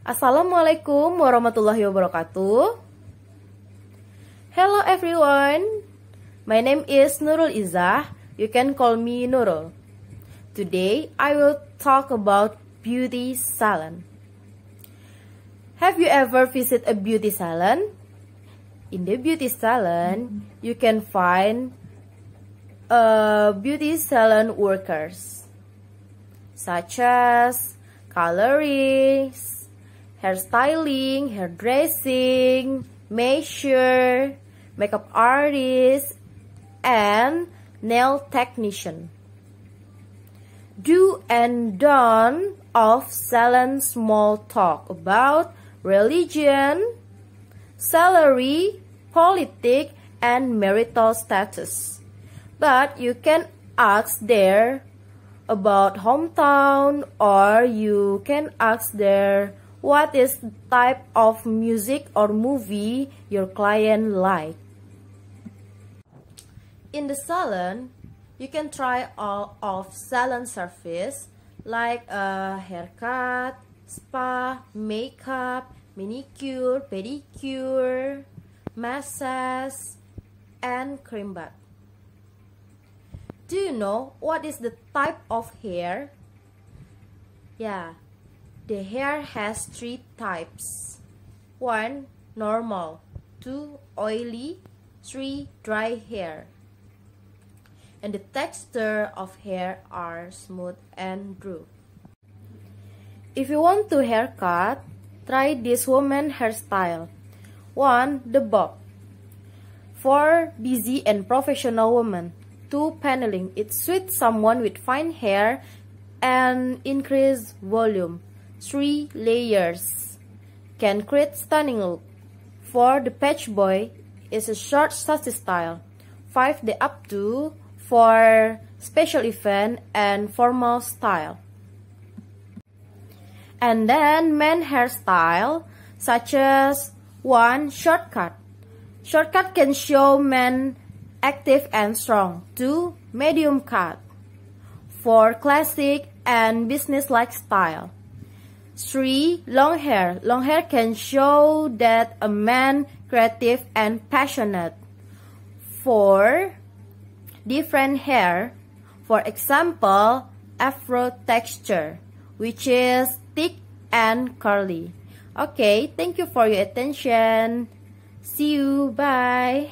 Assalamualaikum warahmatullahi wabarakatuh. Hello everyone. My name is Nurul Izzah. You can call me Nurul. Today I will talk about beauty salon. Have you ever visited a beauty salon? In the beauty salon, you can find uh, beauty salon workers such as colorings, hairstyling, hairdressing, masseur, makeup artist, and nail technician. Do and don't of salon small talk about religion, salary, politics, and marital status. But you can ask there about hometown or you can ask there what is the type of music or movie your client like. In the salon, you can try all of salon service like a haircut, spa, makeup, manicure, pedicure, massage, and cream bath. Do you know what is the type of hair? Yeah, the hair has three types. 1. Normal 2. Oily 3. Dry hair And the texture of hair are smooth and dry. If you want to haircut, try this woman hairstyle. 1. The bob For busy and professional women 2. Paneling. It suits someone with fine hair and increased volume. 3. Layers. Can create stunning look. 4. The pageboy is a short sassy style. 5. The updo for special event and formal style. And then men hairstyle such as 1. Shortcut. Shortcut can show men active and strong. 2. Medium cut. For classic and business-like style. 3. Long hair. Long hair can show that a man creative and passionate. 4. Different hair. For example, afro texture, which is thick and curly. Okay, thank you for your attention. See you. Bye.